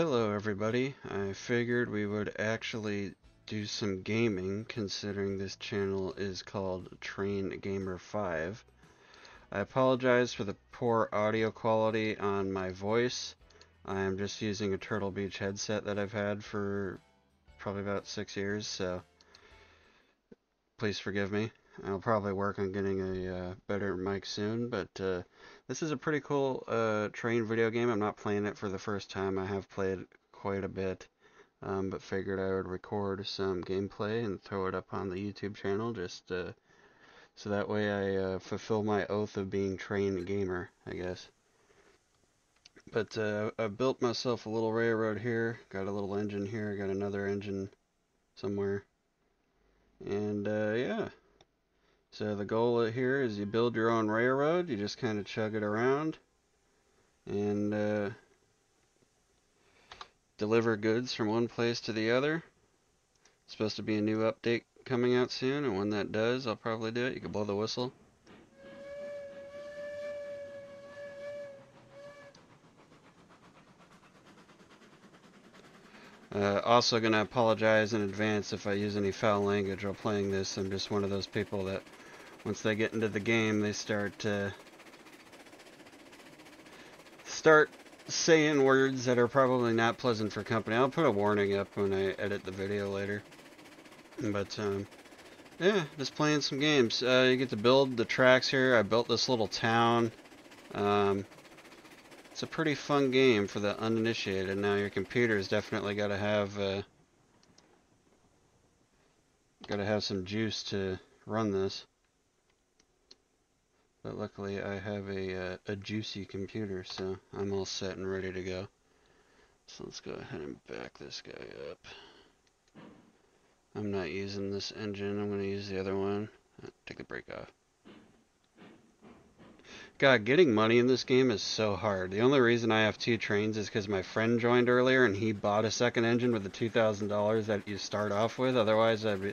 Hello everybody. I figured we would actually do some gaming considering this channel is called Train Gamer 5. I apologize for the poor audio quality on my voice. I am just using a Turtle Beach headset that I've had for probably about six years, so please forgive me. I'll probably work on getting a uh, better mic soon, but uh, this is a pretty cool uh, train video game. I'm not playing it for the first time. I have played quite a bit, um, but figured I would record some gameplay and throw it up on the YouTube channel just uh, so that way I uh, fulfill my oath of being train gamer, I guess. But uh, I built myself a little railroad here. Got a little engine here. Got another engine somewhere. And yeah. So the goal here is you build your own railroad. You just kind of chug it around and uh, deliver goods from one place to the other. It's supposed to be a new update coming out soon, and when that does, I'll probably do it. You can blow the whistle. Uh, also going to apologize in advance if I use any foul language while playing this. I'm just one of those people that once they get into the game, they start uh, start saying words that are probably not pleasant for company. I'll put a warning up when I edit the video later. But um, yeah, just playing some games. Uh, you get to build the tracks here. I built this little town. Um, it's a pretty fun game for the uninitiated. Now your computer's definitely got to have uh, got to have some juice to run this. But luckily I have a, uh, a juicy computer, so I'm all set and ready to go. So let's go ahead and back this guy up. I'm not using this engine, I'm going to use the other one. Take the brake off. God, getting money in this game is so hard. The only reason I have two trains is because my friend joined earlier and he bought a second engine with the $2,000 that you start off with. Otherwise, I'd be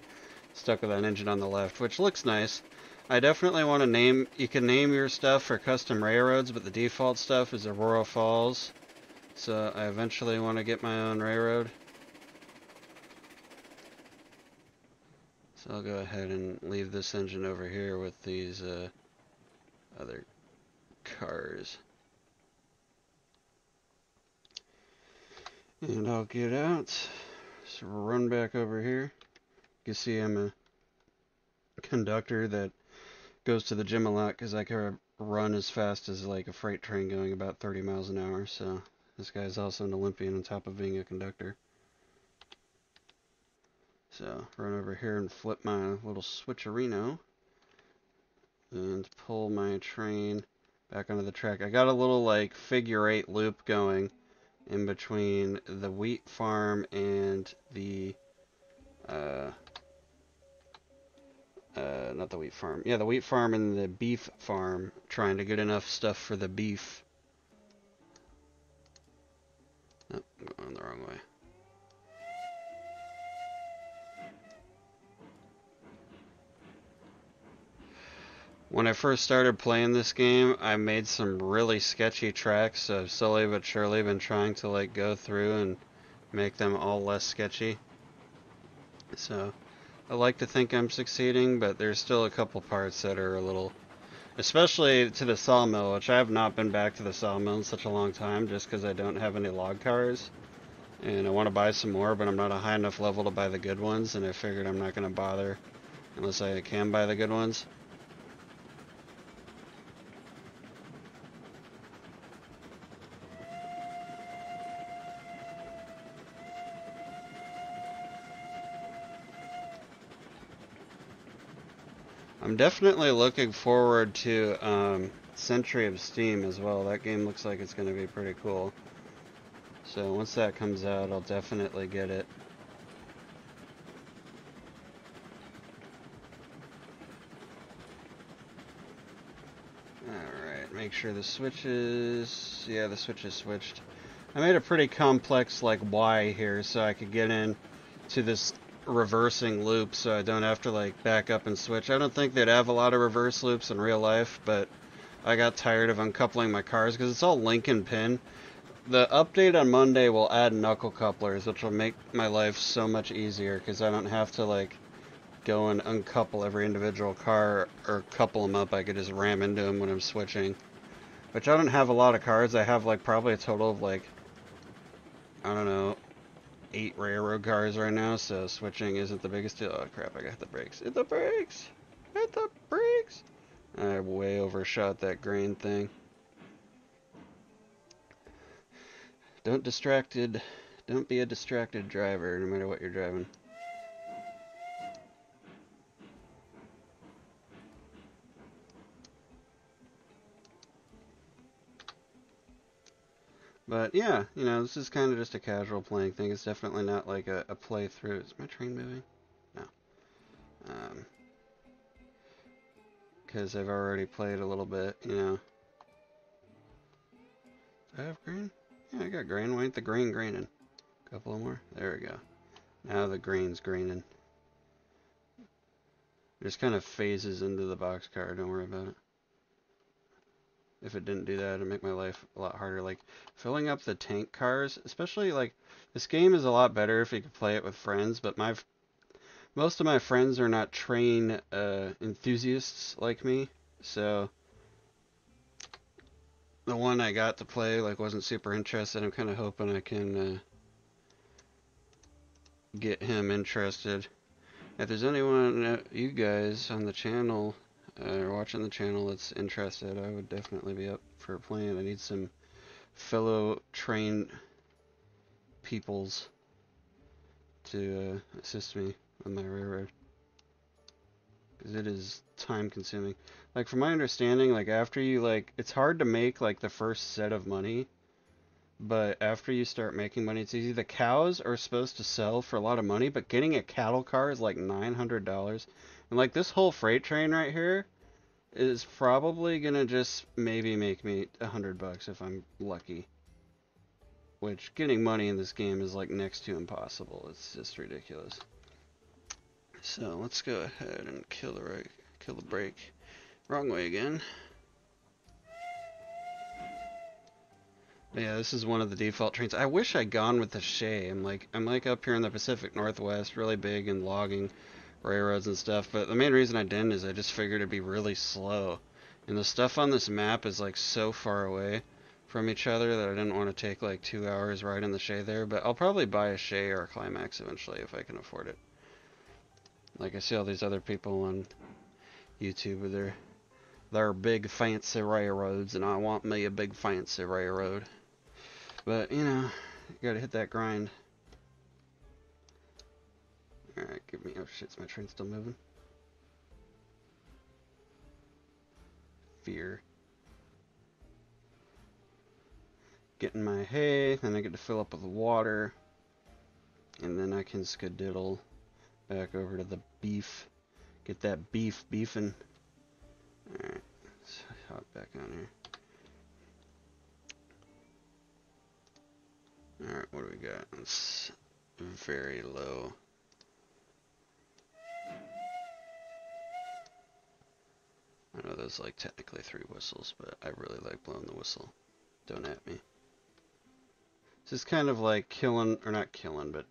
stuck with that engine on the left, which looks nice. I definitely want to name, you can name your stuff for custom railroads, but the default stuff is Aurora Falls. So I eventually want to get my own railroad. So I'll go ahead and leave this engine over here with these uh, other cars. And I'll get out, so run back over here. You can see I'm a conductor that goes to the gym a lot because I can run as fast as like a freight train going about 30 miles an hour. So this guy's also an Olympian on top of being a conductor. So run over here and flip my little switcherino and pull my train back onto the track. I got a little like figure eight loop going in between the wheat farm and the uh, uh, not the wheat farm. Yeah, the wheat farm and the beef farm, trying to get enough stuff for the beef. Oh, going the wrong way. When I first started playing this game, I made some really sketchy tracks, so I've slowly but surely been trying to like go through and make them all less sketchy. So, I like to think I'm succeeding, but there's still a couple parts that are a little... Especially to the sawmill, which I have not been back to the sawmill in such a long time, just because I don't have any log cars. And I want to buy some more, but I'm not a high enough level to buy the good ones, and I figured I'm not going to bother unless I can buy the good ones. I'm definitely looking forward to um, Century of Steam as well. That game looks like it's going to be pretty cool. So once that comes out, I'll definitely get it. Alright, make sure the switches... Yeah, the switch is switched. I made a pretty complex, like, Y here so I could get in to this reversing loops so I don't have to like back up and switch. I don't think they'd have a lot of reverse loops in real life, but I got tired of uncoupling my cars because it's all link and pin. the update on Monday will add knuckle couplers, which will make my life so much easier because I don't have to like go and uncouple every individual car or couple them up. I could just ram into them when I'm switching. Which I don't have a lot of cars. I have like probably a total of like, I don't know, eight railroad cars right now. So switching isn't the biggest deal. Oh crap, I got the brakes. Hit the brakes! Hit the brakes! I way overshot that grain thing. Don't distracted, don't be a distracted driver no matter what you're driving. But yeah, you know, this is kind of just a casual playing thing. It's definitely not like a, a playthrough. Is my train moving? No. Um, because I've already played a little bit, you know. Do I have green? Yeah, I got green. Why ain't the green greening? A couple more. There we go. Now the green's greening. It just kind of phases into the boxcar. Don't worry about it if it didn't do that, it'd make my life a lot harder. Like filling up the tank cars, especially like this game is a lot better if you could play it with friends. But my most of my friends are not train uh, enthusiasts like me, so the one I got to play like wasn't super interested. I'm kind of hoping I can uh, get him interested. If there's anyone, uh, you guys on the channel uh, watching the channel that's interested, I would definitely be up for playing. I need some fellow trained peoples to uh, assist me on my railroad. Because it is time consuming. Like from my understanding, like after you like, it's hard to make like the first set of money. But after you start making money, it's easy. The cows are supposed to sell for a lot of money, but getting a cattle car is like $900. And like this whole freight train right here is probably gonna just maybe make me a hundred bucks if I'm lucky. Which getting money in this game is like next to impossible. It's just ridiculous. So let's go ahead and kill the right, kill the brake. Wrong way again. Yeah, this is one of the default trains. I wish I'd gone with the Shay. I'm like I'm like up here in the Pacific Northwest, really big in logging railroads and stuff, but the main reason I didn't is I just figured it'd be really slow. And the stuff on this map is like so far away from each other that I didn't want to take like two hours riding the Shay there, but I'll probably buy a Shay or a Climax eventually if I can afford it. Like I see all these other people on YouTube with their their big fancy railroads and I want me a big fancy railroad. But you know, you gotta hit that grind. Alright, give me. Oh shit, is my train still moving? Fear. Getting my hay, then I get to fill up with water. And then I can skadiddle back over to the beef. Get that beef beefing. Alright, let's hop back on here. Alright, what do we got? It's very low. I know there's like technically three whistles, but I really like blowing the whistle. Don't at me. This is kind of like killing, or not killing, but...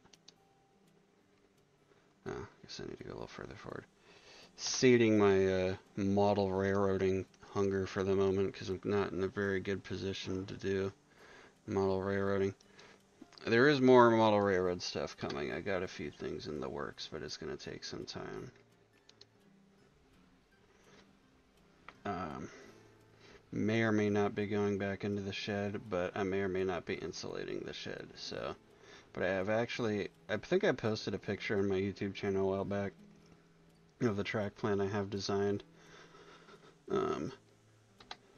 Oh, I guess I need to go a little further forward. Seating my uh, model railroading hunger for the moment, because I'm not in a very good position to do model railroading. There is more model railroad stuff coming. I got a few things in the works, but it's going to take some time. Um, may or may not be going back into the shed, but I may or may not be insulating the shed. So, but I have actually, I think I posted a picture on my YouTube channel a while back of the track plan I have designed. Um,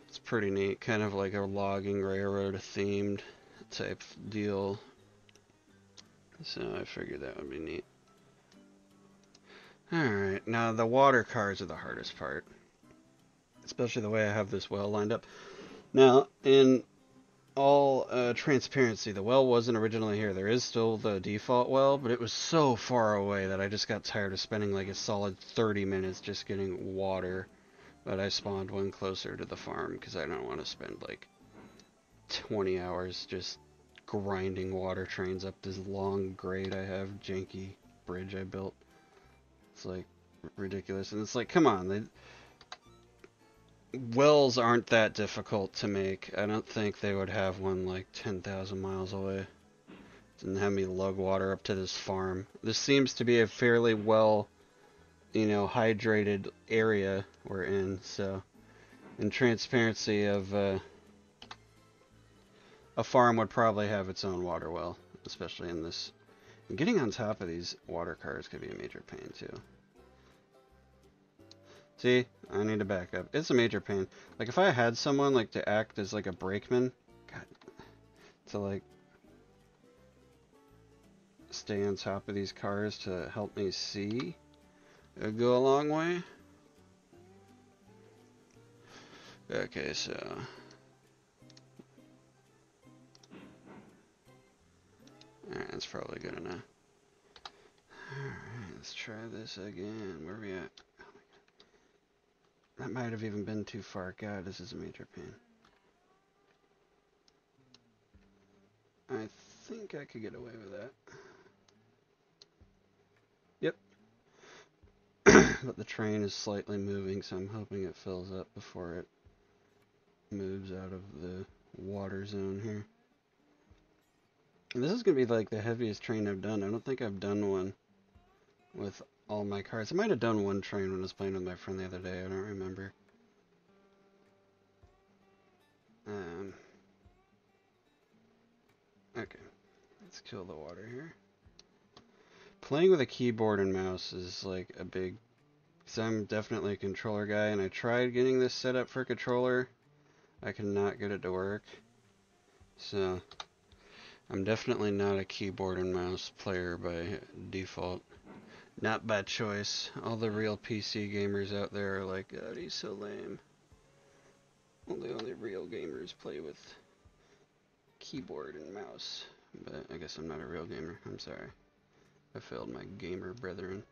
it's pretty neat, kind of like a logging railroad themed type deal. So I figured that would be neat. Alright, now the water cars are the hardest part especially the way I have this well lined up. Now, in all uh, transparency, the well wasn't originally here. There is still the default well, but it was so far away that I just got tired of spending like a solid 30 minutes just getting water. But I spawned one closer to the farm because I don't want to spend like 20 hours just grinding water trains up this long grade I have, janky bridge I built. It's like ridiculous, and it's like, come on, they, wells aren't that difficult to make. I don't think they would have one like 10,000 miles away. And have me lug water up to this farm. This seems to be a fairly well, you know, hydrated area we're in, so in transparency of uh, a farm would probably have its own water well, especially in this. And getting on top of these water cars could be a major pain too. See, I need to back up. It's a major pain. Like if I had someone like to act as like a brakeman, God, to like stay on top of these cars to help me see, it would go a long way. Okay, so Alright, that's probably good enough. Alright, let's try this again. Where are we at? That might have even been too far. God, this is a major pain. I think I could get away with that. Yep. but the train is slightly moving, so I'm hoping it fills up before it moves out of the water zone here. And this is going to be like the heaviest train I've done. I don't think I've done one with all my cards. I might have done one train when I was playing with my friend the other day. I don't remember. Um, okay, let's kill the water here. Playing with a keyboard and mouse is like a big... Because I'm definitely a controller guy, and I tried getting this set up for a controller. I cannot get it to work. So, I'm definitely not a keyboard and mouse player by default. Not by choice. All the real PC gamers out there are like, oh, he's so lame. Well, the only real gamers play with keyboard and mouse. But I guess I'm not a real gamer. I'm sorry. I failed my gamer brethren.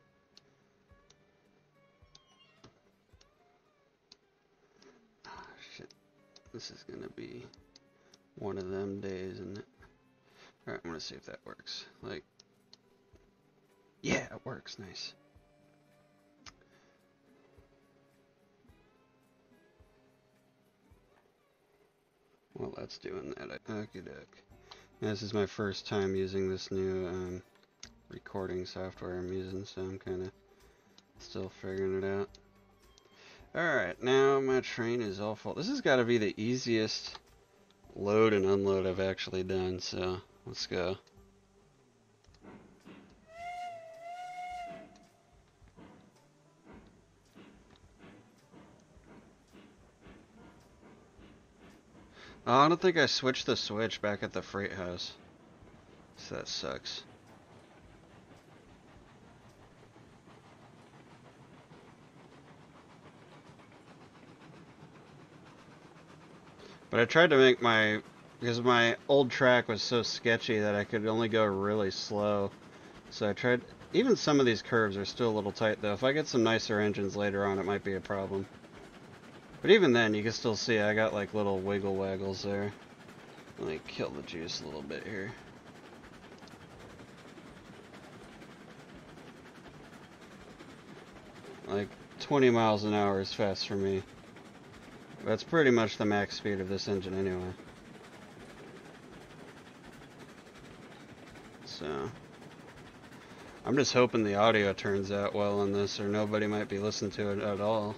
Ah, shit. This is gonna be one of them days, isn't it? Alright, I'm gonna see if that works. Like, yeah, it works. Nice. Well, that's doing that. Okay, doke. This is my first time using this new um, recording software I'm using, so I'm kind of still figuring it out. Alright, now my train is all full. This has got to be the easiest load and unload I've actually done, so let's go. I don't think I switched the switch back at the freight house. So that sucks. But I tried to make my, because my old track was so sketchy that I could only go really slow. So I tried, even some of these curves are still a little tight though. If I get some nicer engines later on, it might be a problem. But even then, you can still see I got like little wiggle waggles there. Let me kill the juice a little bit here. Like 20 miles an hour is fast for me. That's pretty much the max speed of this engine anyway. So, I'm just hoping the audio turns out well on this or nobody might be listening to it at all.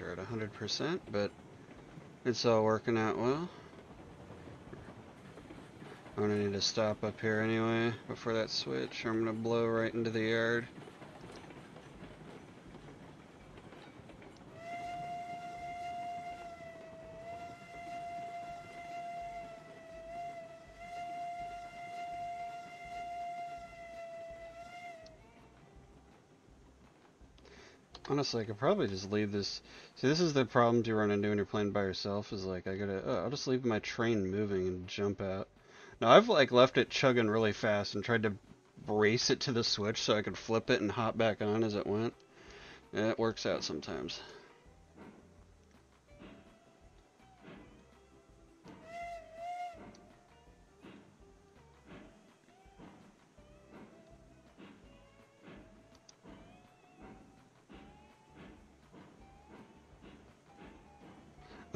At 100%, but it's all working out well. I'm gonna need to stop up here anyway before that switch. I'm gonna blow right into the yard. Honestly, I could probably just leave this. See, this is the problems you run into when you're playing by yourself. Is like I gotta. Oh, I'll just leave my train moving and jump out. Now I've like left it chugging really fast and tried to brace it to the switch so I could flip it and hop back on as it went. Yeah, it works out sometimes.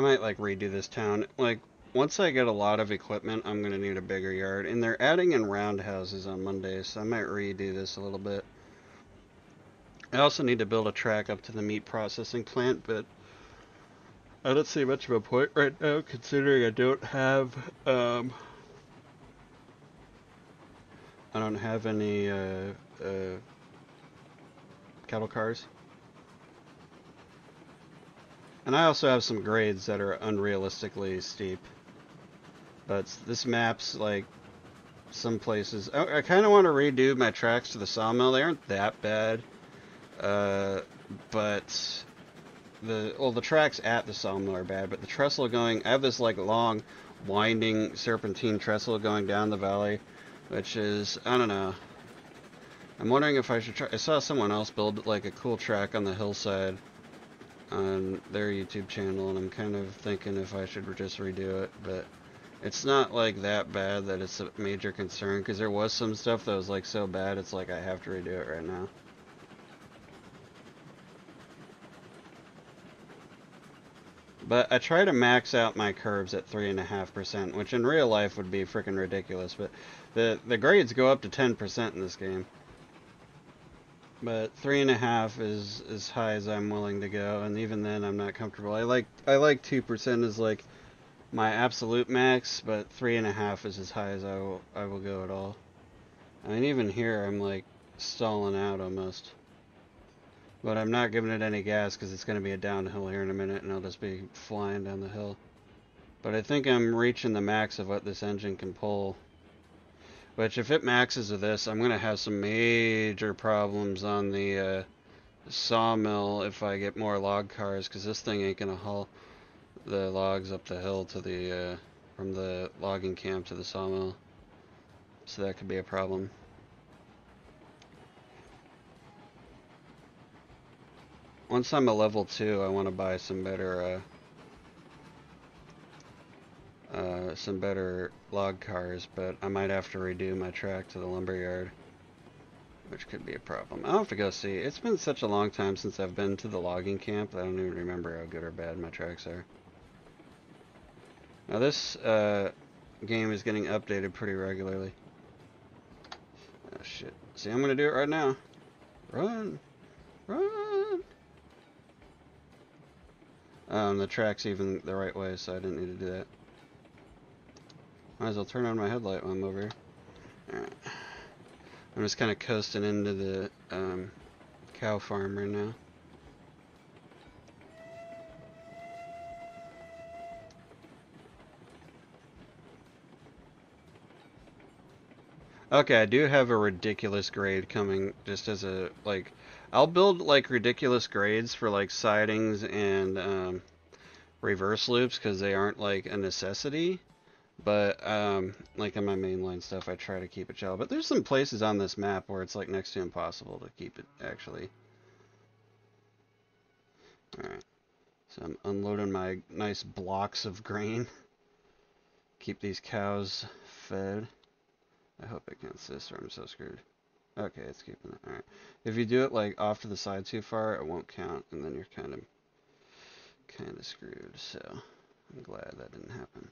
Might like redo this town. Like once I get a lot of equipment, I'm gonna need a bigger yard. And they're adding in roundhouses on Monday, so I might redo this a little bit. I also need to build a track up to the meat processing plant, but I don't see much of a point right now, considering I don't have um, I don't have any uh, uh, cattle cars. And I also have some grades that are unrealistically steep. But this map's like some places. I, I kind of want to redo my tracks to the sawmill. They aren't that bad. Uh, but the well, the tracks at the sawmill are bad. But the trestle going, I have this like long, winding serpentine trestle going down the valley, which is I don't know. I'm wondering if I should try. I saw someone else build like a cool track on the hillside on their YouTube channel, and I'm kind of thinking if I should just redo it, but it's not like that bad that it's a major concern, because there was some stuff that was like so bad, it's like I have to redo it right now. But I try to max out my curves at 3.5%, which in real life would be freaking ridiculous, but the, the grades go up to 10% in this game. But three and a half is as high as I'm willing to go, and even then I'm not comfortable. I like I like two percent as like my absolute max, but three and a half is as high as I will I will go at all. I mean, even here I'm like stalling out almost. But I'm not giving it any gas because it's going to be a downhill here in a minute, and I'll just be flying down the hill. But I think I'm reaching the max of what this engine can pull. Which, if it maxes with this, I'm going to have some major problems on the uh, sawmill if I get more log cars, because this thing ain't going to haul the logs up the hill to the, uh, from the logging camp to the sawmill. So that could be a problem. Once I'm a level 2, I want to buy some better, uh, uh, some better log cars, but I might have to redo my track to the lumberyard, which could be a problem. I'll have to go see. It's been such a long time since I've been to the logging camp I don't even remember how good or bad my tracks are. Now this uh, game is getting updated pretty regularly. Oh shit. See, I'm gonna do it right now. Run! Run! Um, the track's even the right way, so I didn't need to do that. Might as well turn on my headlight while I'm over here. I'm just kind of coasting into the um, cow farm right now. Okay, I do have a ridiculous grade coming just as a, like, I'll build, like, ridiculous grades for, like, sidings and um, reverse loops because they aren't, like, a necessity. But, um, like in my mainline stuff, I try to keep it shallow. But there's some places on this map where it's like next to impossible to keep it, actually. Alright. So I'm unloading my nice blocks of grain. Keep these cows fed. I hope it can assist or I'm so screwed. Okay, it's keeping it. Alright. If you do it like off to the side too far, it won't count and then you're kind of kind of screwed. So I'm glad that didn't happen.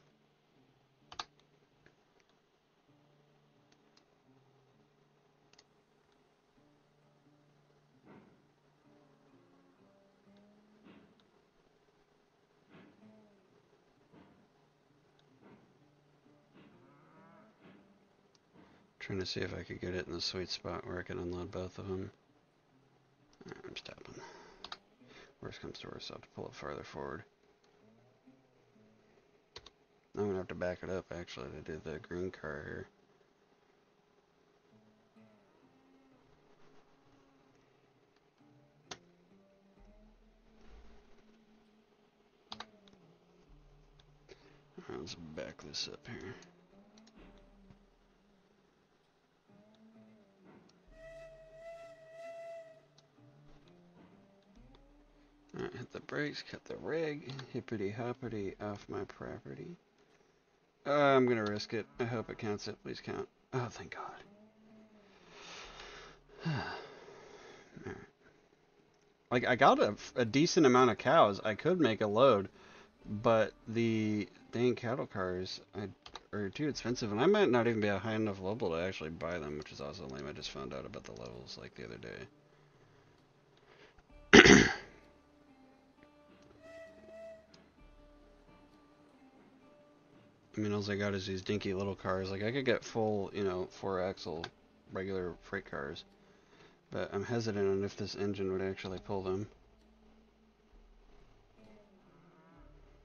Trying to see if I could get it in the sweet spot where I can unload both of them. I'm stopping. Worst comes to worst, I'll have to pull it farther forward. I'm going to have to back it up, actually, to do the green car here. Let's back this up here. Alright, hit the brakes, cut the rig, hippity hoppity off my property. Uh, I'm gonna risk it. I hope it counts it. Please count. Oh, thank God. Like, I got a, a decent amount of cows. I could make a load, but the dang cattle cars I, are too expensive, and I might not even be a high enough level to actually buy them, which is also lame. I just found out about the levels, like, the other day. I mean, all I got is these dinky little cars. Like, I could get full, you know, four axle regular freight cars. But I'm hesitant on if this engine would actually pull them.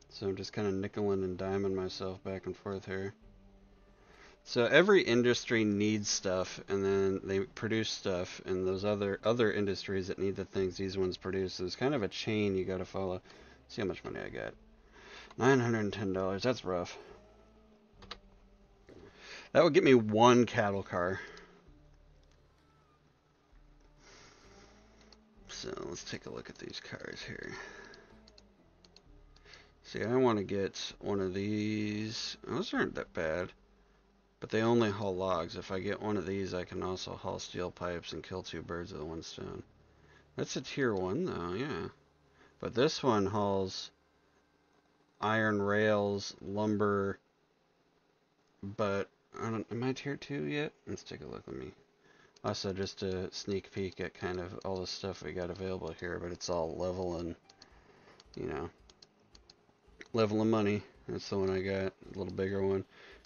So I'm just kind of nickeling and diming myself back and forth here. So every industry needs stuff, and then they produce stuff, and those other other industries that need the things these ones produce. So kind of a chain you got to follow. See how much money I got. $910. That's rough. That would get me one cattle car. So let's take a look at these cars here. See, I want to get one of these. Those aren't that bad. But they only haul logs. If I get one of these, I can also haul steel pipes and kill two birds with one stone. That's a tier one, though, yeah. But this one hauls iron rails, lumber, but am I tier 2 yet? Let's take a look. Let me. Also, just a sneak peek at kind of all the stuff we got available here, but it's all level and, you know, level of money. That's the one I got, a little bigger one.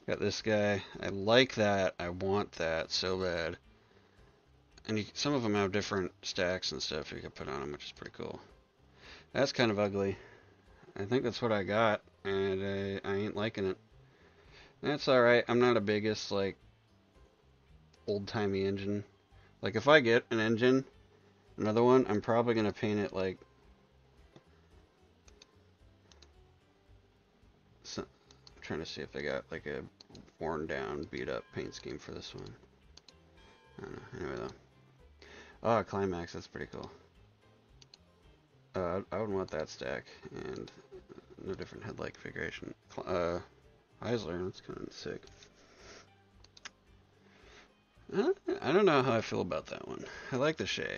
Got this guy. I like that. I want that so bad. And you, some of them have different stacks and stuff you can put on them, which is pretty cool. That's kind of ugly. I think that's what I got, and I, I ain't liking it. That's alright. I'm not a biggest, like, old-timey engine. Like, if I get an engine, another one, I'm probably going to paint it, like, so, I'm trying to see if they got, like, a worn-down, beat-up paint scheme for this one. I don't know. Anyway, though. Oh, Climax. That's pretty cool. Uh, I would want that stack, and no different headlight configuration. Uh, Heisler, that's kind of sick. I don't know how I feel about that one. I like the Shay.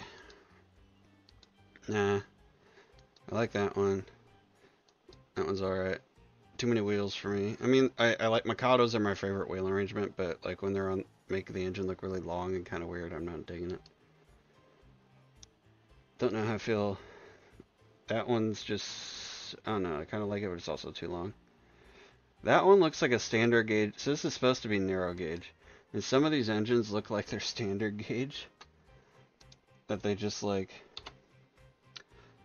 Nah. I like that one. That one's alright. Too many wheels for me. I mean, I, I like Mikados are my favorite wheel arrangement, but like when they're on, make the engine look really long and kind of weird, I'm not digging it. Don't know how I feel. That one's just, I don't know, I kind of like it, but it's also too long. That one looks like a standard gauge. So this is supposed to be narrow gauge. And some of these engines look like they're standard gauge. That they just like...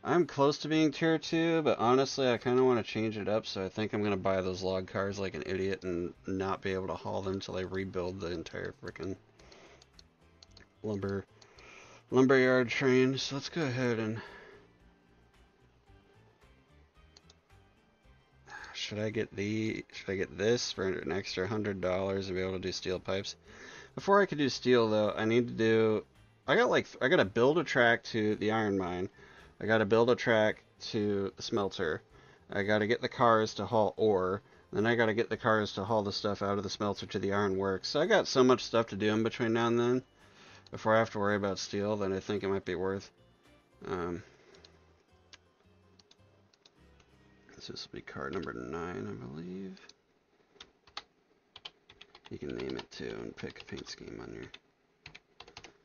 I'm close to being tier 2, but honestly I kind of want to change it up, so I think I'm going to buy those log cars like an idiot and not be able to haul them until I rebuild the entire freaking lumber lumberyard train. So let's go ahead and should I get the should I get this for an extra hundred dollars to be able to do steel pipes? Before I could do steel though, I need to do I got like I gotta build a track to the iron mine. I gotta build a track to the smelter. I gotta get the cars to haul ore. Then I gotta get the cars to haul the stuff out of the smelter to the iron works. So I got so much stuff to do in between now and then before I have to worry about steel that I think it might be worth. Um, This will be card number nine, I believe. You can name it too and pick a paint scheme on your.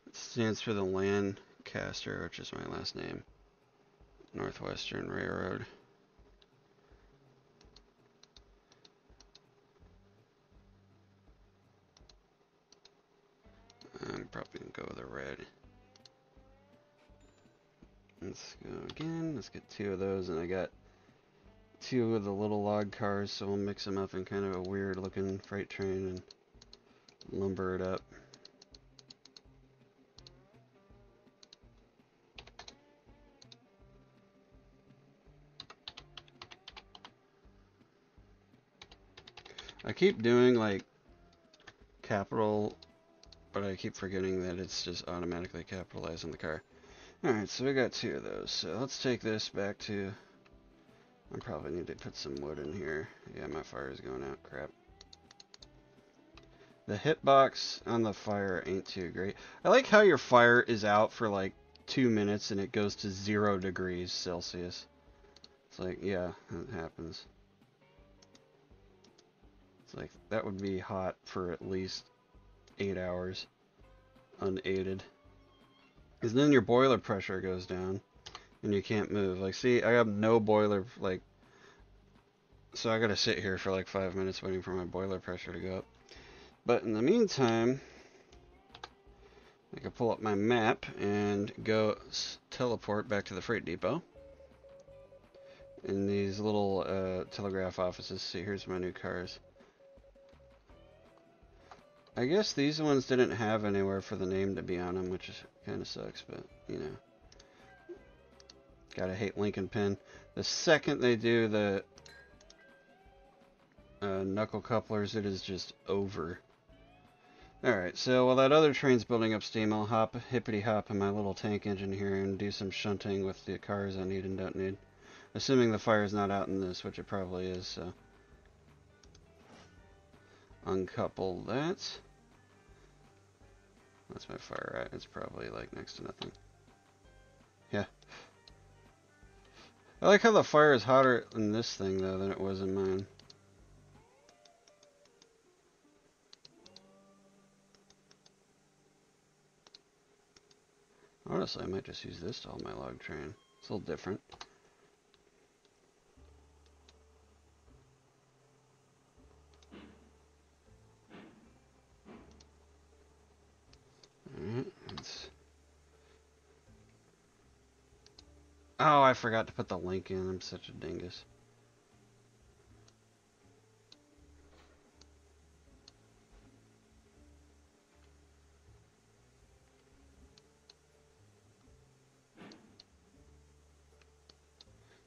It stands for the Lancaster, which is my last name. Northwestern Railroad. I'm probably gonna go with a red. Let's go again. Let's get two of those, and I got two of the little log cars, so we'll mix them up in kind of a weird looking freight train and lumber it up. I keep doing like capital, but I keep forgetting that it's just automatically capitalizing the car. Alright, so we got two of those. So let's take this back to... I probably need to put some wood in here. Yeah, my fire is going out. Crap. The hitbox on the fire ain't too great. I like how your fire is out for like two minutes and it goes to zero degrees Celsius. It's like, yeah, it happens. It's like, that would be hot for at least eight hours, unaided. Because then your boiler pressure goes down and you can't move. Like, see, I have no boiler, like, so I gotta sit here for like five minutes waiting for my boiler pressure to go up. But in the meantime, I can pull up my map and go teleport back to the freight depot. In these little uh, telegraph offices. See, here's my new cars. I guess these ones didn't have anywhere for the name to be on them, which is kind of sucks, but, you know. Gotta hate link and pin. The second they do the uh, knuckle couplers, it is just over. Alright, so while that other train's building up steam, I'll hop, hippity hop in my little tank engine here and do some shunting with the cars I need and don't need. Assuming the fire's not out in this, which it probably is, so. Uncouple that. That's my fire at. It's probably like next to nothing. I like how the fire is hotter in this thing though than it was in mine. Honestly, I might just use this to hold my log train. It's a little different. Alright, let's... Oh, I forgot to put the link in. I'm such a dingus.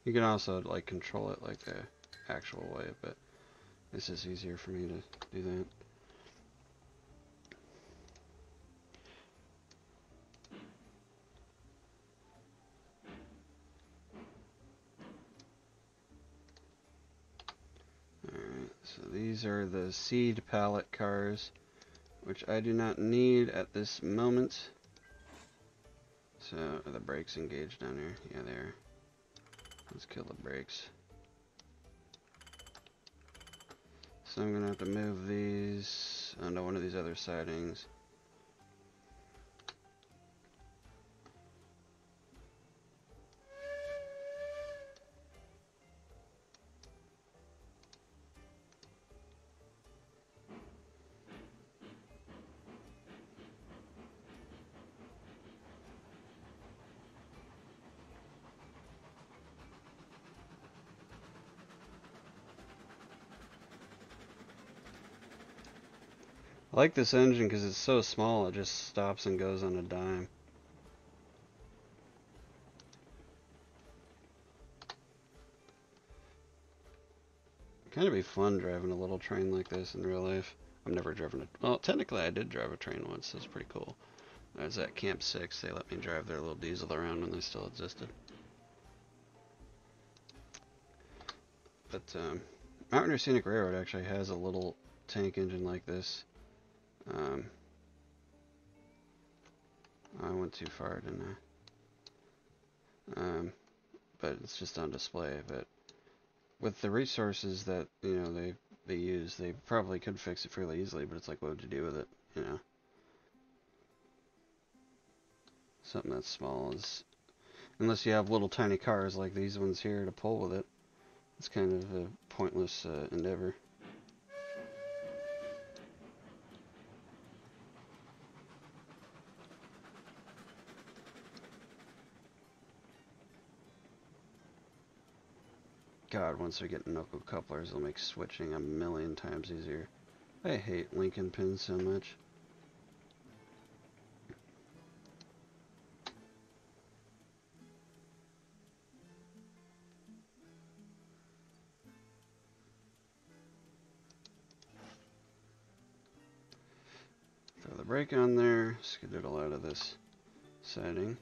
You can also like control it like the actual way, but this is easier for me to do that. Alright, so seed pallet cars, which I do not need at this moment. So, the brakes engaged down here? Yeah, they are. Let's kill the brakes. So I'm gonna have to move these onto one of these other sidings. I like this engine because it's so small it just stops and goes on a dime. Kind of be fun driving a little train like this in real life. I've never driven a well, technically I did drive a train once. That's pretty cool. I was at Camp Six. They let me drive their little diesel around when they still existed. But um, Mount Rainier Scenic Railroad actually has a little tank engine like this. Um, I went too far, didn't I? Um, but it's just on display. But with the resources that you know they they use, they probably could fix it fairly easily. But it's like, what would you do with it? You know, something that small is unless you have little tiny cars like these ones here to pull with it. It's kind of a pointless uh, endeavor. God, once we get knuckle couplers, it'll make switching a million times easier. I hate link and pins so much. Throw the brake on there, skedaddle out of this setting.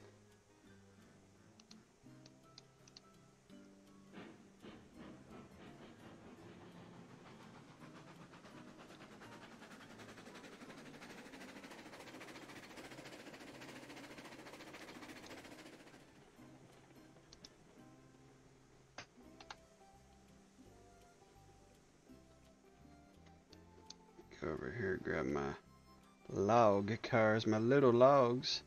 Cars, my little logs.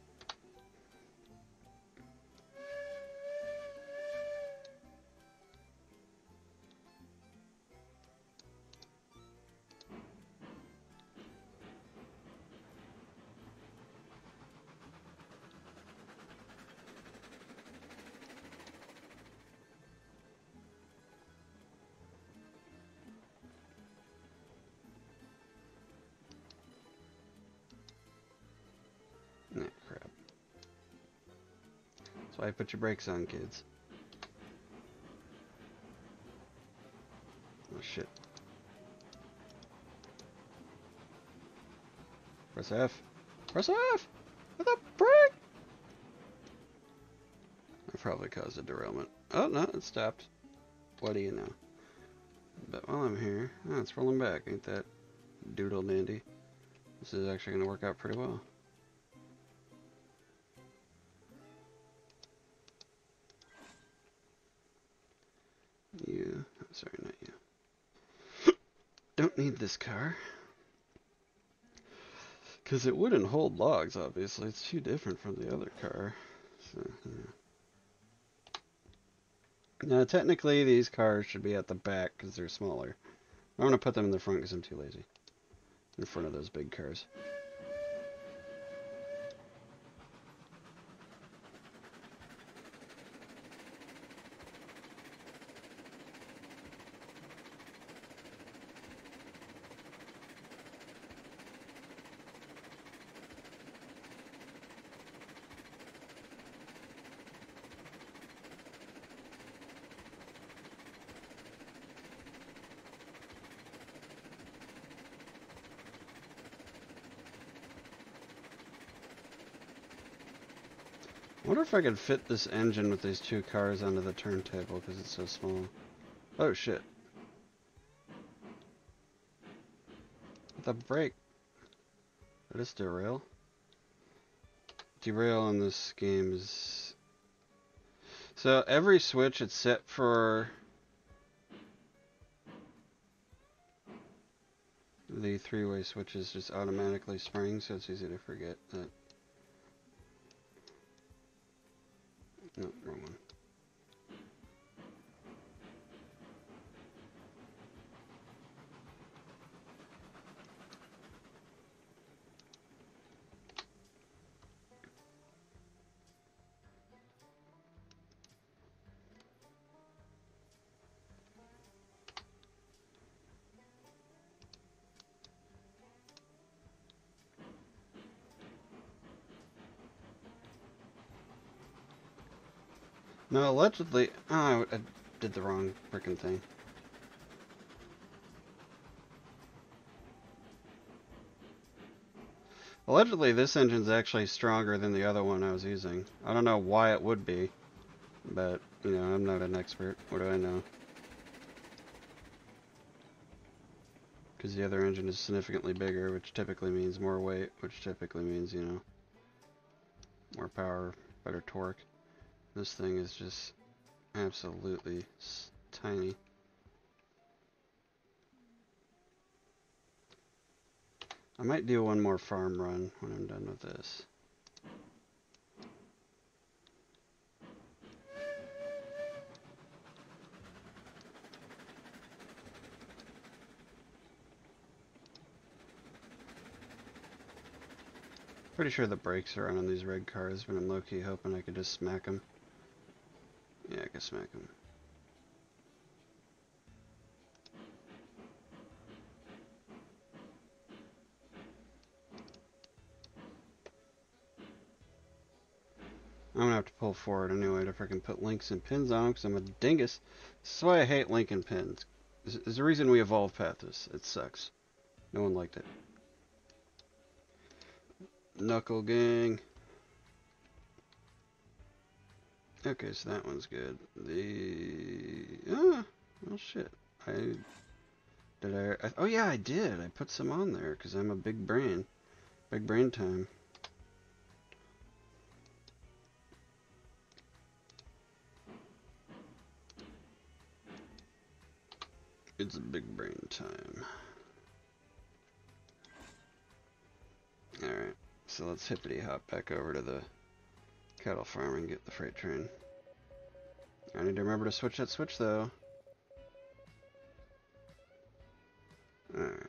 Why put your brakes on, kids. Oh shit. Press F. Press F! With a brake! I probably caused a derailment. Oh, no, it stopped. What do you know? But while I'm here, oh, it's rolling back. Ain't that doodle dandy? This is actually going to work out pretty well. Don't need this car. Because it wouldn't hold logs, obviously. It's too different from the other car. So, yeah. Now, technically, these cars should be at the back because they're smaller. I'm going to put them in the front because I'm too lazy. In front of those big cars. If I could fit this engine with these two cars onto the turntable because it's so small. Oh shit. The brake. Did this derail? Derail in this game is... So every switch it's set for the three-way switches just automatically spring, so it's easy to forget that. No, wrong one. No, allegedly, oh, I did the wrong freaking thing. Allegedly, this engine's actually stronger than the other one I was using. I don't know why it would be, but, you know, I'm not an expert. What do I know? Because the other engine is significantly bigger, which typically means more weight, which typically means, you know, more power, better torque. This thing is just absolutely tiny. I might do one more farm run when I'm done with this. Pretty sure the brakes are on on these red cars, but I'm low-key hoping I could just smack them. Smack him. I'm gonna have to pull forward anyway to freaking put links and pins on because I'm a dingus. This is why I hate and pins. There's a reason we evolved Pathos. It sucks. No one liked it. Knuckle Gang. Okay, so that one's good. The ah, well shit. I did I, I oh yeah, I did. I put some on there cuz I'm a big brain. Big brain time. It's a big brain time. Alright, so let's hippity hop back over to the cattle farm and get the freight train. I need to remember to switch that switch though. Alright.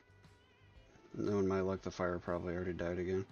Knowing my luck, the fire probably already died again.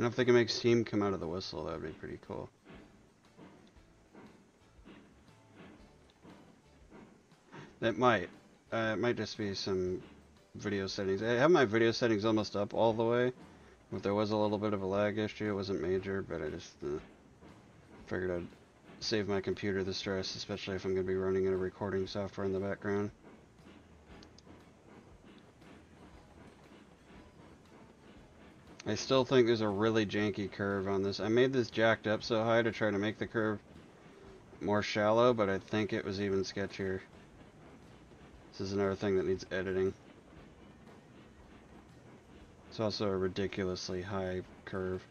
And if they can make steam come out of the whistle, that would be pretty cool. That might. Uh, it might just be some video settings. I have my video settings almost up all the way. If there was a little bit of a lag issue, it wasn't major, but I just uh, figured I'd save my computer the stress, especially if I'm going to be running a recording software in the background. I still think there's a really janky curve on this. I made this jacked up so high to try to make the curve more shallow, but I think it was even sketchier. This is another thing that needs editing. It's also a ridiculously high curve.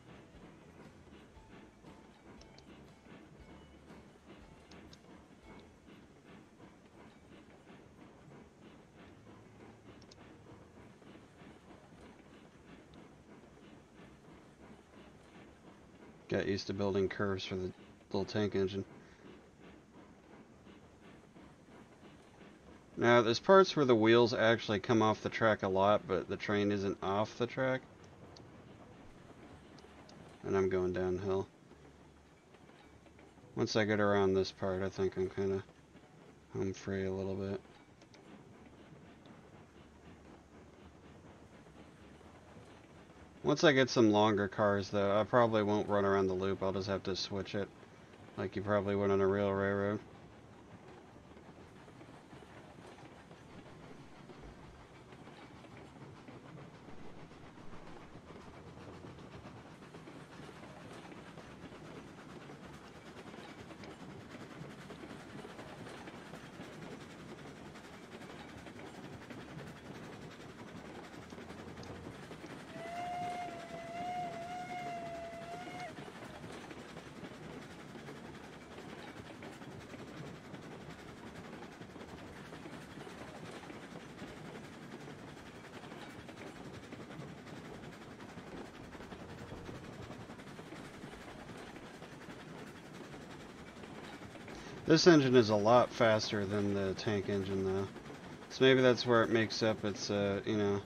Got used to building curves for the little tank engine. Now, there's parts where the wheels actually come off the track a lot, but the train isn't off the track. And I'm going downhill. Once I get around this part, I think I'm kind of home free a little bit. Once I get some longer cars, though, I probably won't run around the loop. I'll just have to switch it like you probably would on a real railroad. This engine is a lot faster than the tank engine though. So maybe that's where it makes up its, uh, you know,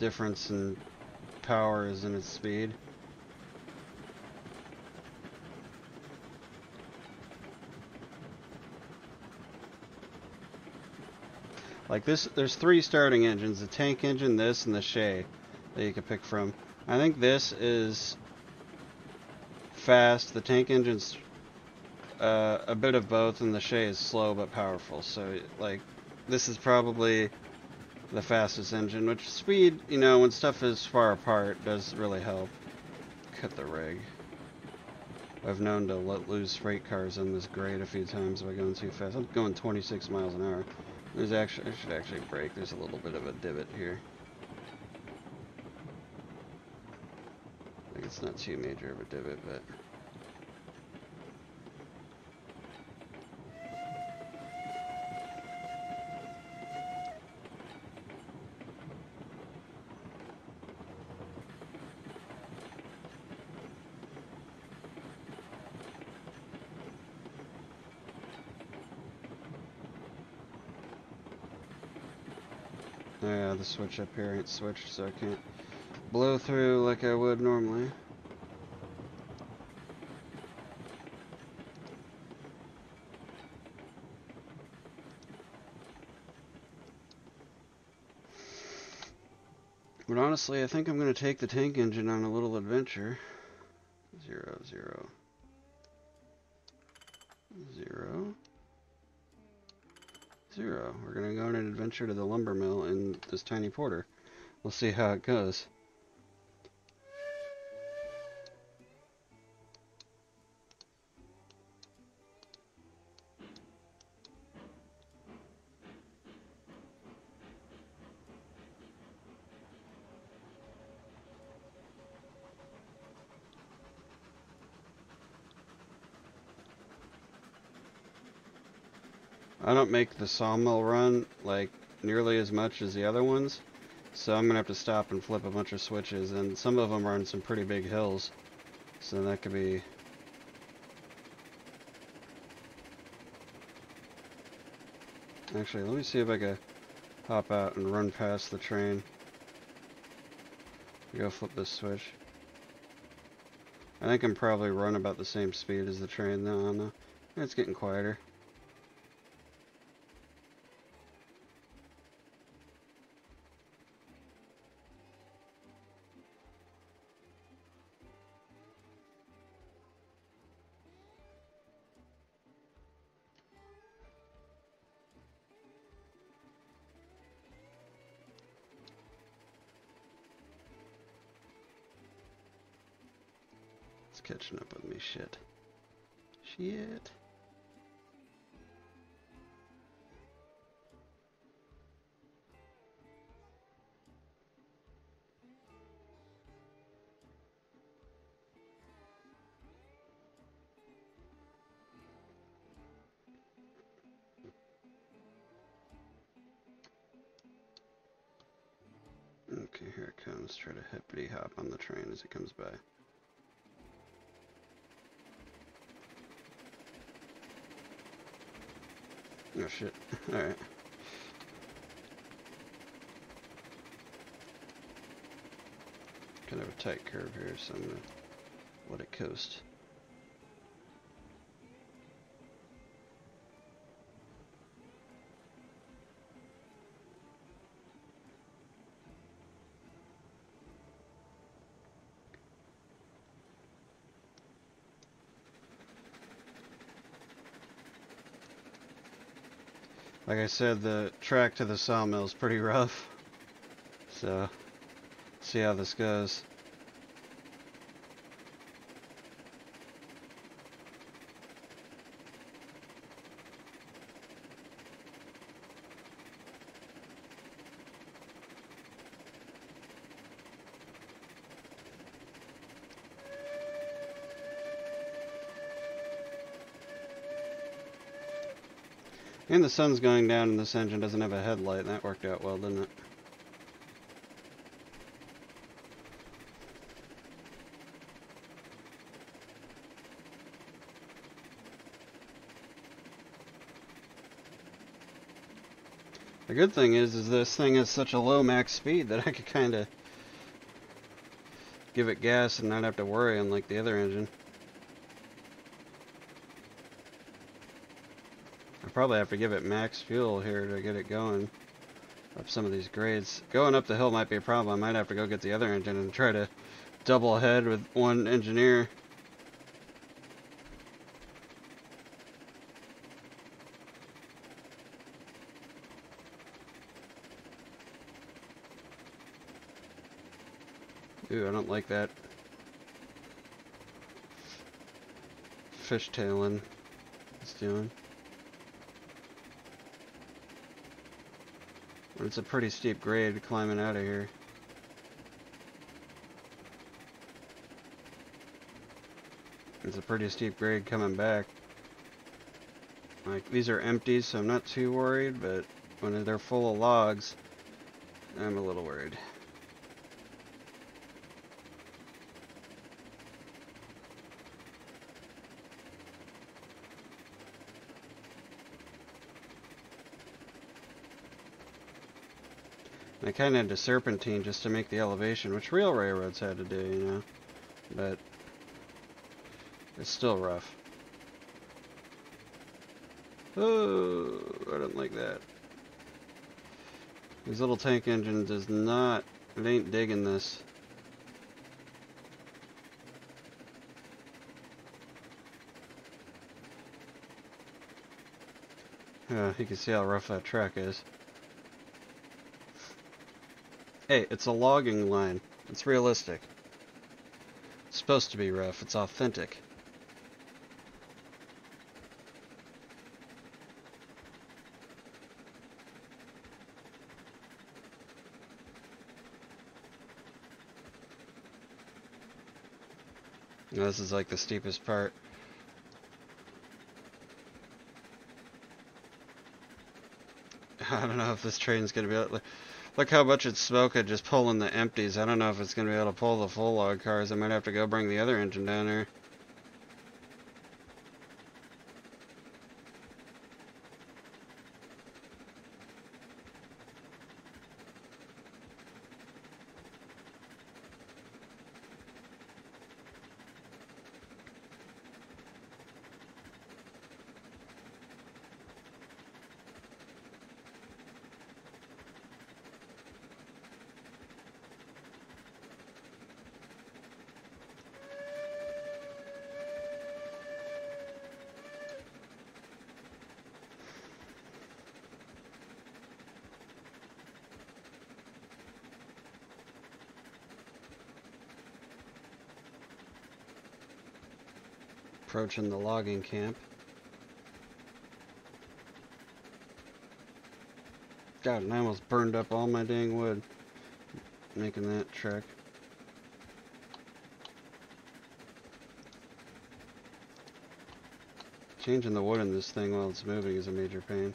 difference in power is in its speed. Like this, there's three starting engines, the tank engine, this, and the Shay that you can pick from. I think this is fast, the tank engine's uh, a bit of both, and the Shay is slow but powerful. So, like, this is probably the fastest engine, which speed, you know, when stuff is far apart, does really help. Cut the rig. I've known to let lose freight cars in this grade a few times by going too fast. I'm going 26 miles an hour. There's actually, I should actually brake. There's a little bit of a divot here. Like it's not too major of a divot, but Oh yeah, the switch up here ain't switched, so I can't blow through like I would normally. But honestly, I think I'm going to take the tank engine on a little adventure. Zero, zero, zero, adventure to the lumber mill in this tiny porter. We'll see how it goes. I don't make the sawmill run like nearly as much as the other ones, so I'm gonna have to stop and flip a bunch of switches, and some of them are on some pretty big hills, so that could be Actually, let me see if I can hop out and run past the train. Go flip this switch. I think I'm probably run about the same speed as the train though. It's getting quieter. Okay, here it comes. Try to hippity hop on the train as it comes by. Oh shit. Alright. Kind of a tight curve here, so I'm gonna let it coast. Like I said, the track to the sawmill is pretty rough. So, see how this goes. And the sun's going down and this engine doesn't have a headlight. That worked out well, didn't it? The good thing is, is this thing has such a low max speed that I could kind of give it gas and not have to worry unlike the other engine. Probably have to give it max fuel here to get it going up some of these grades. Going up the hill might be a problem. I might have to go get the other engine and try to double head with one engineer. Ooh, I don't like that. Fishtailing it's doing. It's a pretty steep grade climbing out of here. It's a pretty steep grade coming back. Like, these are empty, so I'm not too worried, but when they're full of logs, I'm a little worried. I kind of had to serpentine just to make the elevation, which real railroads had to do, you know. But it's still rough. Oh, I don't like that. These little tank engines does not, it ain't digging this. Yeah, you can see how rough that track is. Hey, it's a logging line. It's realistic. It's supposed to be rough. It's authentic. This is like the steepest part. I don't know if this train's gonna be to, look how much it's smoking just pulling the empties. I don't know if it's gonna be able to pull the full log cars. I might have to go bring the other engine down there. Approaching the logging camp. God, and I almost burned up all my dang wood making that trek. Changing the wood in this thing while it's moving is a major pain.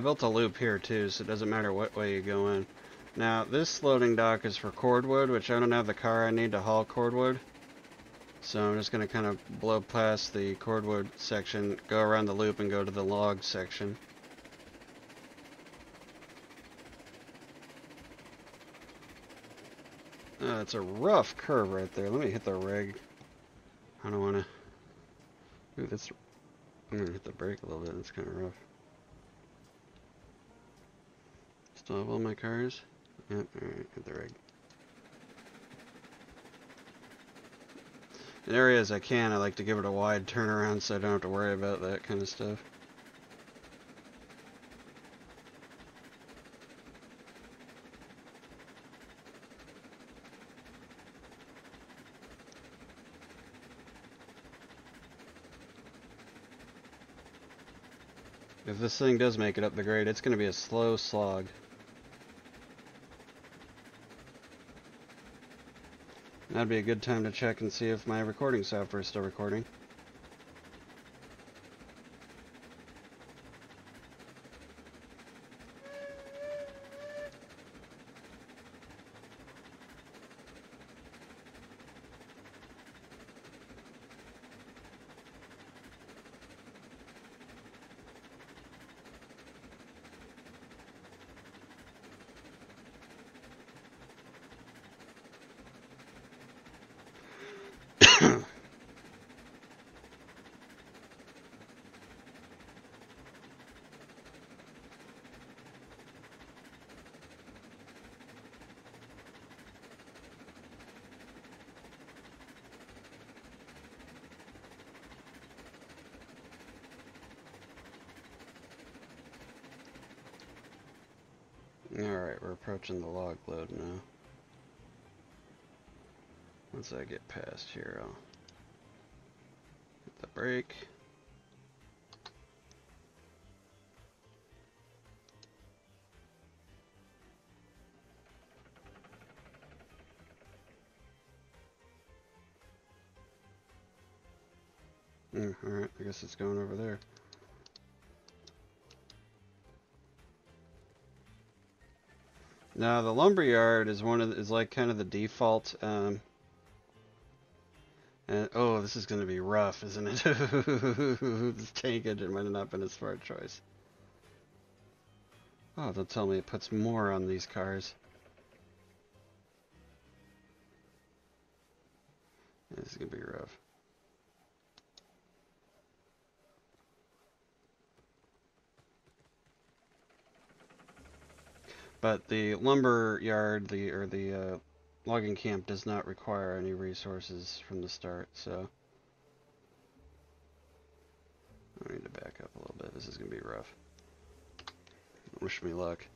I built a loop here too, so it doesn't matter what way you go in. Now, this loading dock is for cordwood, which I don't have the car I need to haul cordwood. So I'm just going to kind of blow past the cordwood section, go around the loop, and go to the log section. Uh, it's a rough curve right there. Let me hit the rig. I don't want to... Ooh, that's... I'm going to hit the brake a little bit. It's kind of rough. Still have all my cars? Yep, alright, the rig. In areas I can, I like to give it a wide turnaround so I don't have to worry about that kind of stuff. If this thing does make it up the grade, it's going to be a slow slog. That'd be a good time to check and see if my recording software is still recording. Alright, the log load now. Once I get past here, I'll hit the brake. Mm, Alright, I guess it's going over there. Now the lumberyard is one of the, is like kind of the default. Um, and oh, this is going to be rough, isn't it? this tank engine might have not been a smart choice. Oh, they'll tell me it puts more on these cars. But the lumber yard, the or the uh, logging camp does not require any resources from the start, so I need to back up a little bit. This is gonna be rough. Wish me luck.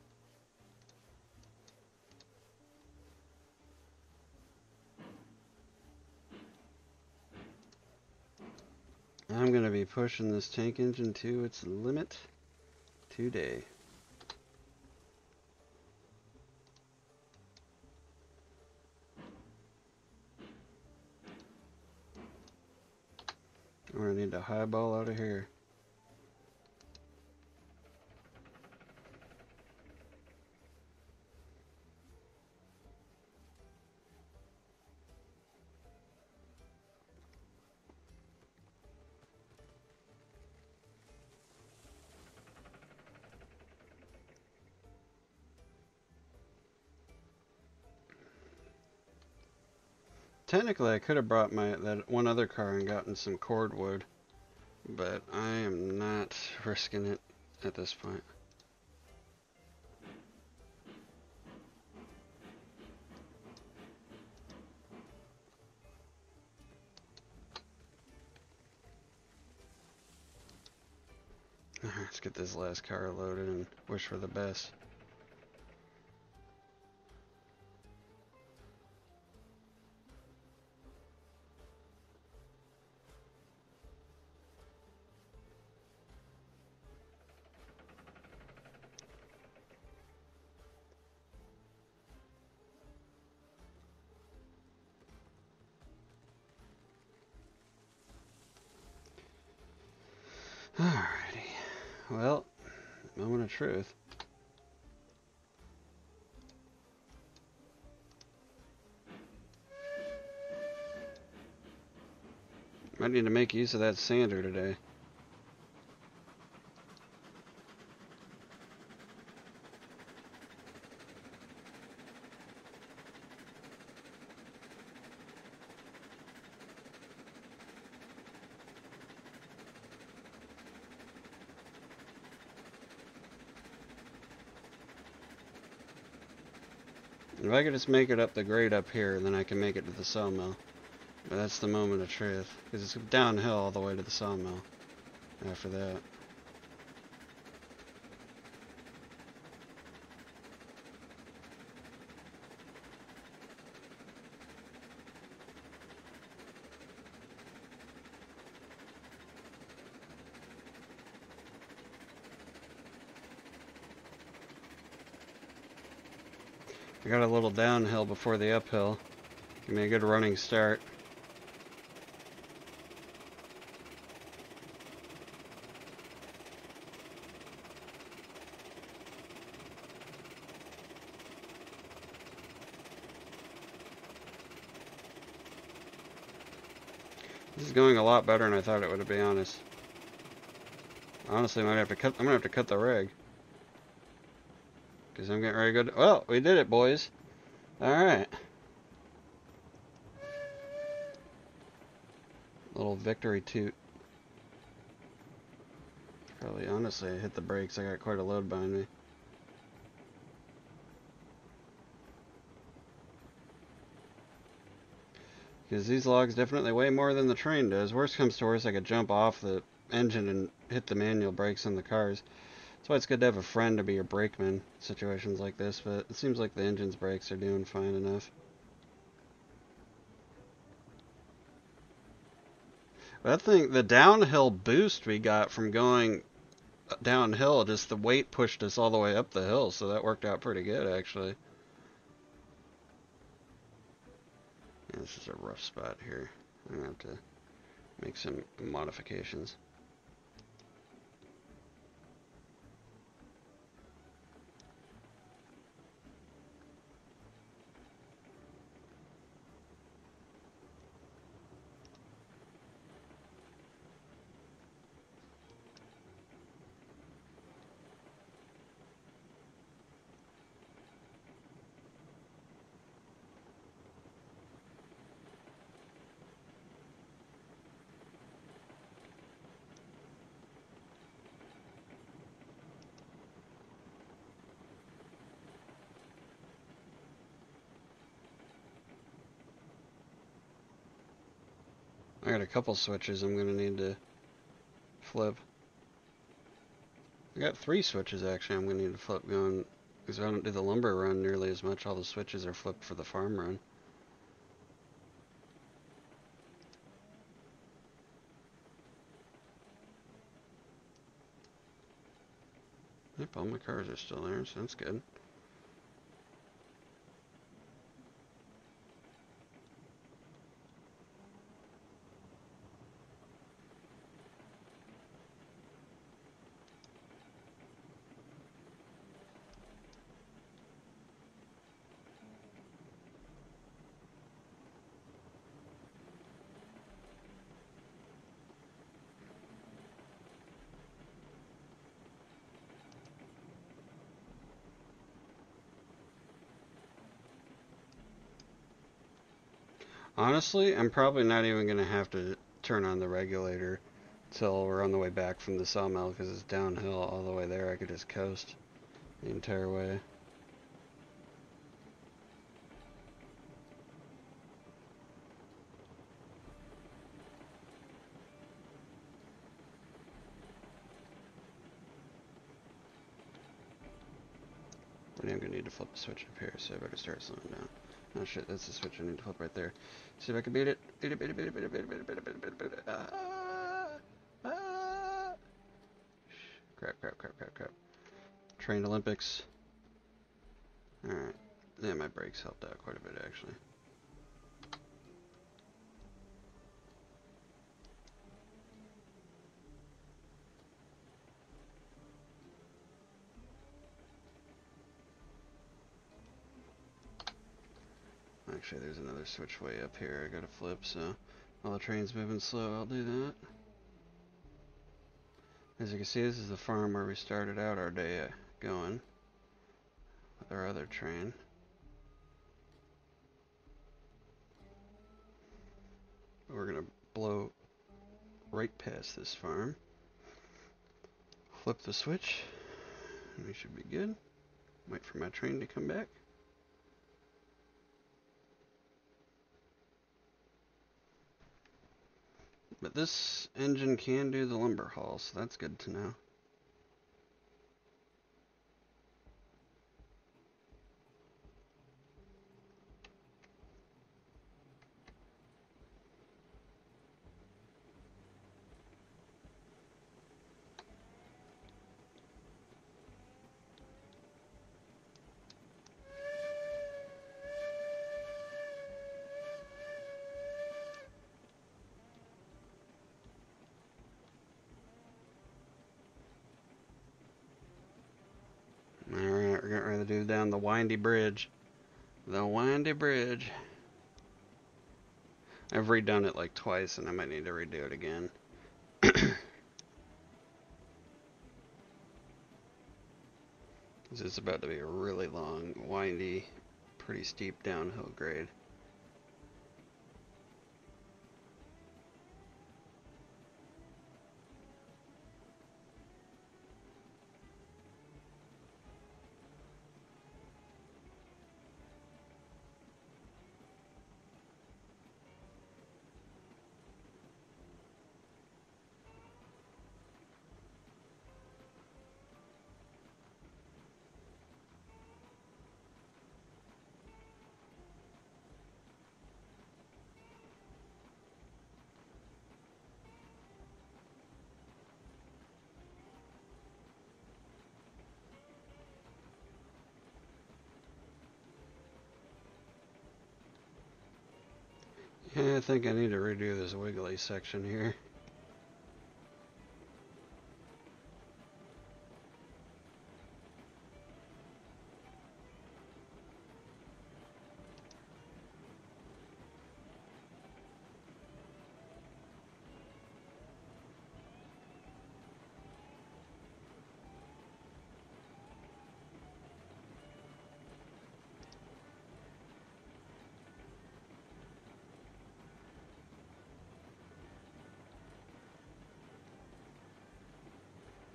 I'm gonna be pushing this tank engine to its limit today. Or I need to highball out of here. Technically, I could have brought my that one other car and gotten some cordwood, but I am not risking it at this point. Let's get this last car loaded and wish for the best. Might need to make use of that sander today. If I could just make it up the grade up here, then I can make it to the sawmill. That's the moment of truth. Because it's downhill all the way to the sawmill after that. I got a little downhill before the uphill. Give me a good running start. Lot better than I thought it would, to be honest. Honestly, I might have to cut. I'm gonna have to cut the rig. Because I'm getting ready to go. well, we did it, boys. Alright. Little victory toot. Probably, honestly, I hit the brakes. I got quite a load behind me. Because these logs definitely weigh more than the train does. Worst comes to worst, I could jump off the engine and hit the manual brakes on the cars. That's why it's good to have a friend to be your brakeman in situations like this, but it seems like the engine's brakes are doing fine enough. That thing, the downhill boost we got from going downhill, just the weight pushed us all the way up the hill, so that worked out pretty good actually. Yeah, this is a rough spot here. I'm gonna have to make some modifications. Couple switches I'm gonna need to flip. I got three switches actually I'm gonna need to flip going because I don't do the lumber run nearly as much. All the switches are flipped for the farm run. Yep, all my cars are still there, so that's good. Honestly, I'm probably not even going to have to turn on the regulator till we're on the way back from the sawmill because it's downhill all the way there. I could just coast the entire way. I'm going to need to flip the switch up here, so I better start slowing down. Oh shit, that's the switch I need to flip right there. See if I can beat it. Beat it, beat it, beat it, beat it, beat it, beat it, beat it, beat it, beat it. Ah, ah. Crap, crap, crap, crap, crap. Trained Olympics. Alright. Yeah, my brakes helped out quite a bit actually. Actually, there's another switch way up here I gotta flip, so while the train's moving slow, I'll do that. As you can see, this is the farm where we started out our day uh, going with our other train. We're gonna blow right past this farm. Flip the switch, and we should be good. Wait for my train to come back. But this engine can do the lumber haul, so that's good to know. down the windy bridge. The windy bridge. I've redone it like twice and I might need to redo it again. this is about to be a really long, windy, pretty steep downhill grade. I think I need to redo this wiggly section here.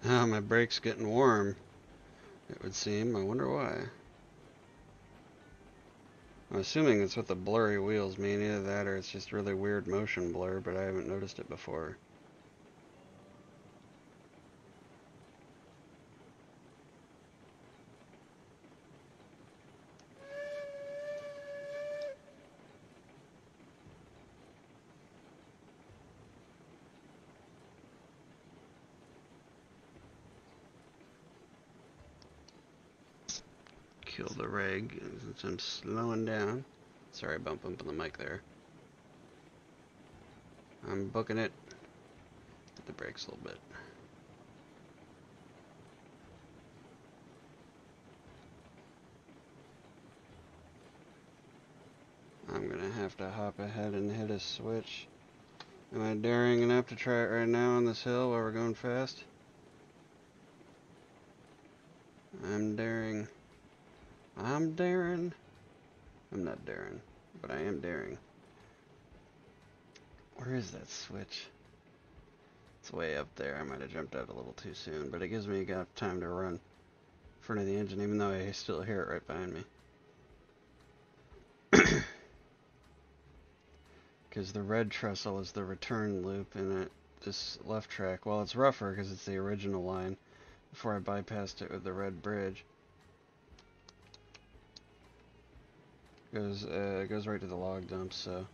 Oh, my brake's getting warm, it would seem. I wonder why. I'm assuming it's what the blurry wheels mean, either that or it's just really weird motion blur, but I haven't noticed it before. Reg since I'm slowing down. Sorry about bumping the mic there. I'm booking it. Hit the brakes a little bit. I'm gonna have to hop ahead and hit a switch. Am I daring enough to try it right now on this hill while we're going fast? I'm daring. I'm daring. I'm not daring, but I am daring. Where is that switch? It's way up there. I might have jumped out a little too soon, but it gives me enough time to run in front of the engine, even though I still hear it right behind me. Because the red trestle is the return loop in it, this left track. Well, it's rougher because it's the original line before I bypassed it with the red bridge. Goes uh, goes right to the log dump, so.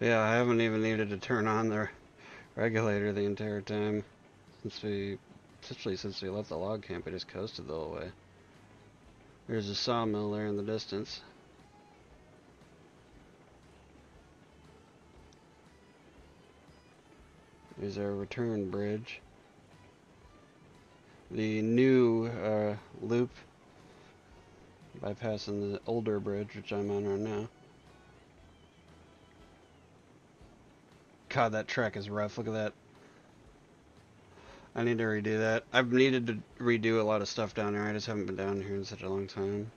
Yeah, I haven't even needed to turn on the regulator the entire time since we, essentially since we left the log camp, I just coasted the whole way. There's a sawmill there in the distance. There's our return bridge the new uh, loop bypassing the older bridge, which I'm on right now. God, that track is rough. Look at that. I need to redo that. I've needed to redo a lot of stuff down there. I just haven't been down here in such a long time.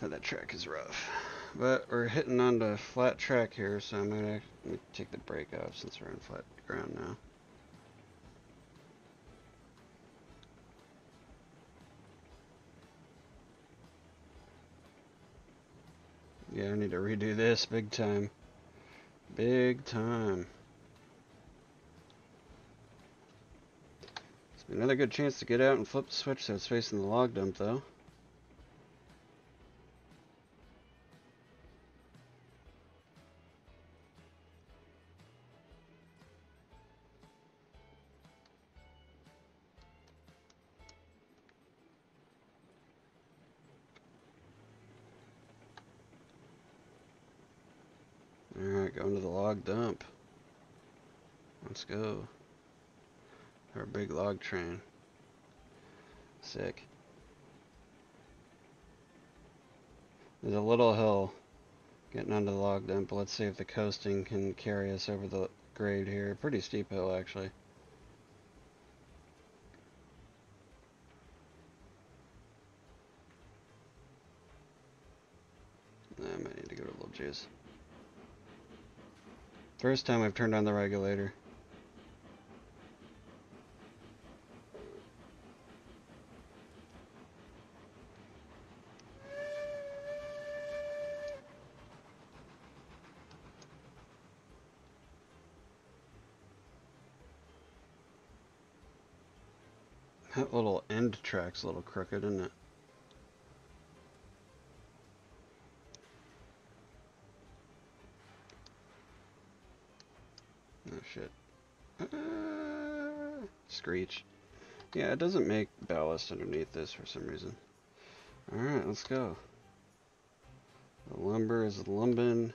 But that track is rough. But we're hitting onto flat track here, so I'm gonna take the brake off since we're on flat ground now. Yeah, I need to redo this big time. Big time. It's another good chance to get out and flip the switch so it's facing the log dump though. Train. Sick. There's a little hill getting onto the log dump. Let's see if the coasting can carry us over the grade here. Pretty steep hill, actually. I might need to give it a little juice. First time I've turned on the regulator. That little end track's a little crooked, isn't it? Oh shit. Uh, screech. Yeah, it doesn't make ballast underneath this for some reason. Alright, let's go. The lumber is lumbin'.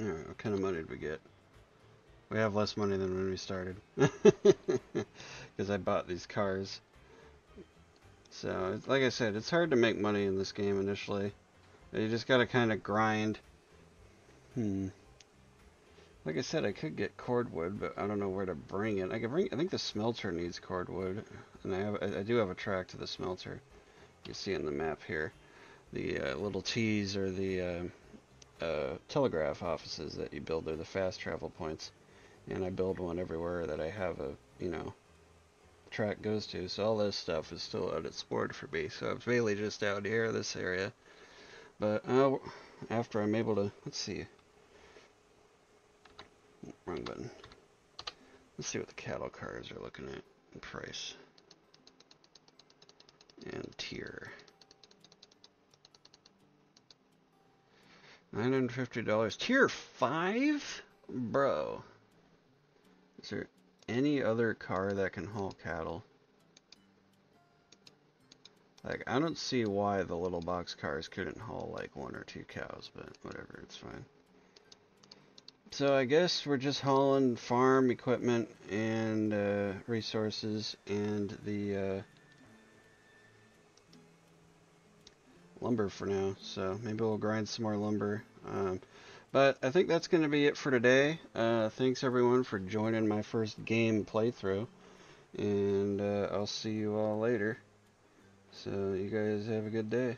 Alright, what kind of money did we get? We have less money than when we started. Because I bought these cars. So, like I said, it's hard to make money in this game initially. You just gotta kind of grind. Hmm. Like I said, I could get cordwood, but I don't know where to bring it. I could bring. I think the smelter needs cordwood, and I have. I, do have a track to the smelter. You see in the map here, the uh, little T's are the uh, uh, telegraph offices that you build. They're the fast travel points, and I build one everywhere that I have a you know track goes to. So all this stuff is still unexplored for me. So I'm really just out here, this area. But uh, after I'm able to, let's see, Wrong button. Let's see what the cattle cars are looking at in price. And tier. $950. Tier 5? Bro. Is there any other car that can haul cattle? Like, I don't see why the little box cars couldn't haul like one or two cows, but whatever, it's fine. So I guess we're just hauling farm equipment and uh, resources and the uh, lumber for now. So maybe we'll grind some more lumber. Um, but I think that's going to be it for today. Uh, thanks everyone for joining my first game playthrough. And uh, I'll see you all later. So you guys have a good day.